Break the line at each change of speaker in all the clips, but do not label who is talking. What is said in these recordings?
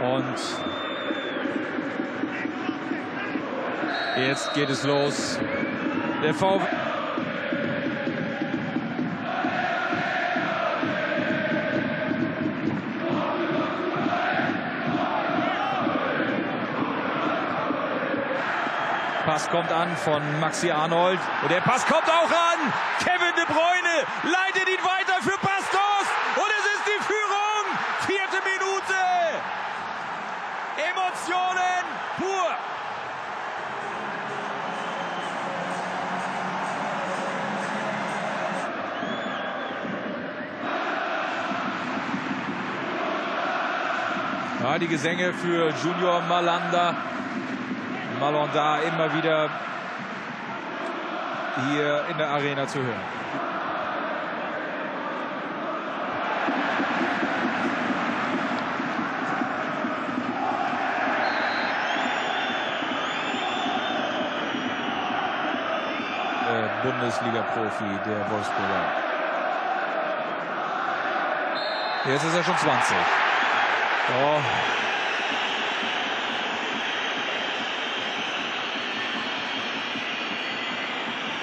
Und jetzt geht es los. Der VW Pass kommt an von Maxi Arnold. Und der Pass kommt auch an. Kevin De Bruyne leitet ihn weiter für Bastos. Und es ist die Führung. Vierte Minute. Emotionen pur. Ja, die Gesänge für Junior Malanda. Malanda immer wieder hier in der Arena zu hören. Bundesliga-Profi, der Wolfsburger. Jetzt ist er schon 20. Oh.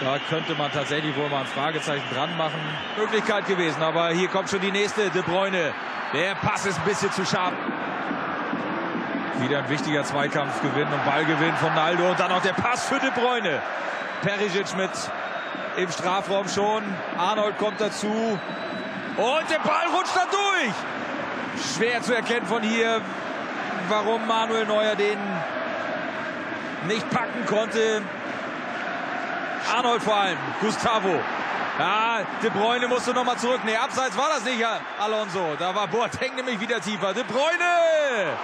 Da könnte man tatsächlich wohl mal ein Fragezeichen dran machen. Möglichkeit gewesen, aber hier kommt schon die nächste. De Bruyne. Der Pass ist ein bisschen zu scharf. Wieder ein wichtiger Zweikampfgewinn und Ballgewinn von Naldo. Und dann noch der Pass für De Bruyne. Perisic mit im Strafraum schon. Arnold kommt dazu. Und der Ball rutscht da durch. Schwer zu erkennen von hier, warum Manuel Neuer den nicht packen konnte. Arnold vor allem. Gustavo. Ja, De Bruyne musste noch mal zurück. Nee, abseits war das nicht, Alonso. Da war Boateng nämlich wieder tiefer. De Bruyne!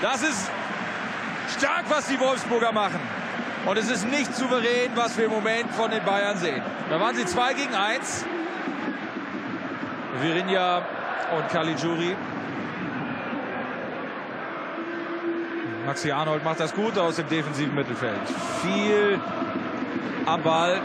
Das ist stark, was die Wolfsburger machen. Und es ist nicht souverän, was wir im Moment von den Bayern sehen. Da waren sie 2 gegen 1. Virinja und Caligiuri. Maxi Arnold macht das gut aus dem defensiven Mittelfeld. Viel am Ball.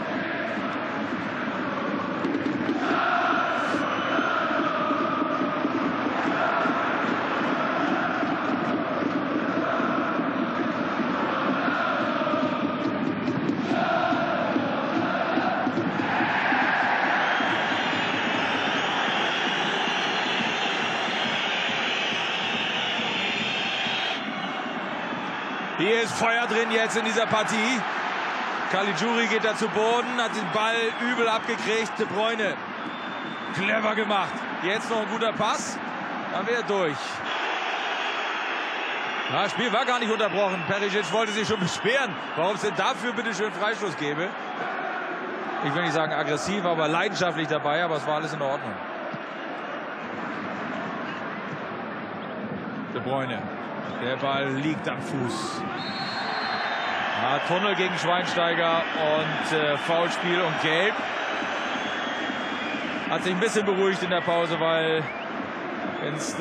Hier ist Feuer drin jetzt in dieser Partie. Caligiuri geht da zu Boden, hat den Ball übel abgekriegt. De Bruyne, clever gemacht. Jetzt noch ein guter Pass, dann wäre durch. Das Spiel war gar nicht unterbrochen. Perisic wollte sich schon beschweren, warum es denn dafür bitte schön Freistoß gäbe. Ich will nicht sagen aggressiv, aber leidenschaftlich dabei, aber es war alles in Ordnung. De Bruyne. Der Ball liegt am Fuß. Ja, Tunnel gegen Schweinsteiger und äh, Foulspiel und Gelb. Hat sich ein bisschen beruhigt in der Pause, weil ins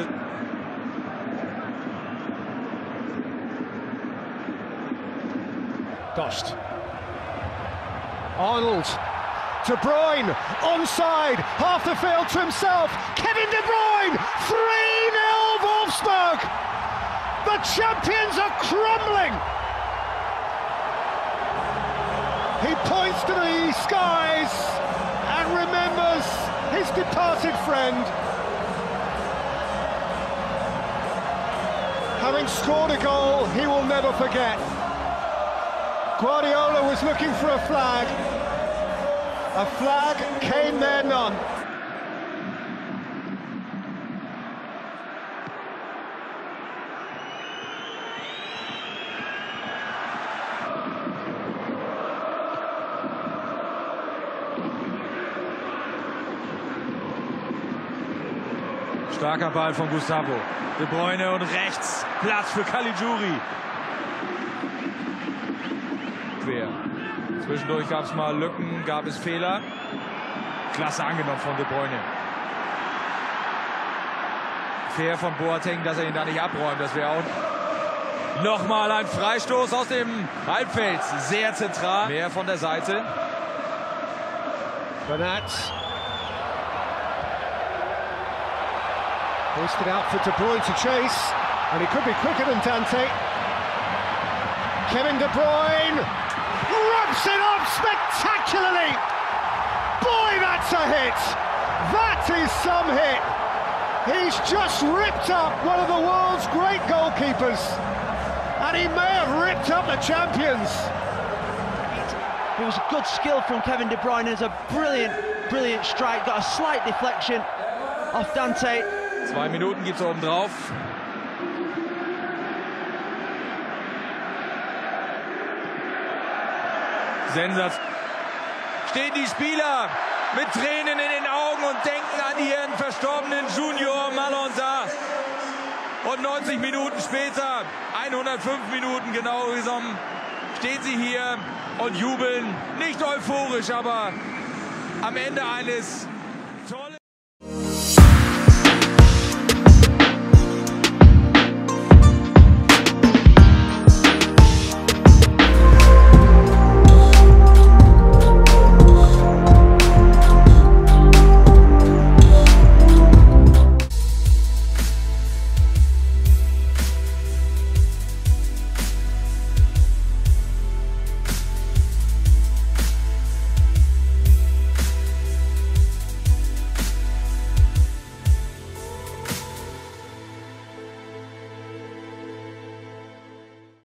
Dost. Arnold. De Bruyne. Onside. Half the field to himself. Kevin De Bruyne. 3-0 The champions are crumbling. He points to the skies and remembers his departed friend. Having scored a goal he will never forget. Guardiola was looking for a flag. A flag came there none.
Starker Ball von Gustavo. De Bruyne und rechts Platz für Caligiuri. Quer. Zwischendurch gab es mal Lücken, gab es Fehler. Klasse angenommen von De Bruyne. Fair von Boateng, dass er ihn da nicht abräumt. Das wäre auch nochmal ein Freistoß aus dem Halbfeld. Sehr zentral. Mehr von der Seite.
Bernat. Hoisted out for De Bruyne to chase, and he could be quicker than Dante. Kevin De Bruyne rubs it up spectacularly. Boy, that's a hit. That is some hit. He's just ripped up one of the world's great goalkeepers. And he may have ripped up the champions.
It was good skill from Kevin De Bruyne. It's a brilliant, brilliant strike. Got a slight deflection off Dante.
Zwei Minuten gibt es oben drauf. Stehen die Spieler mit Tränen in den Augen und denken an ihren verstorbenen Junior Malonza. Und 90 Minuten später, 105 Minuten genau genommen, stehen sie hier und jubeln. Nicht euphorisch, aber am Ende eines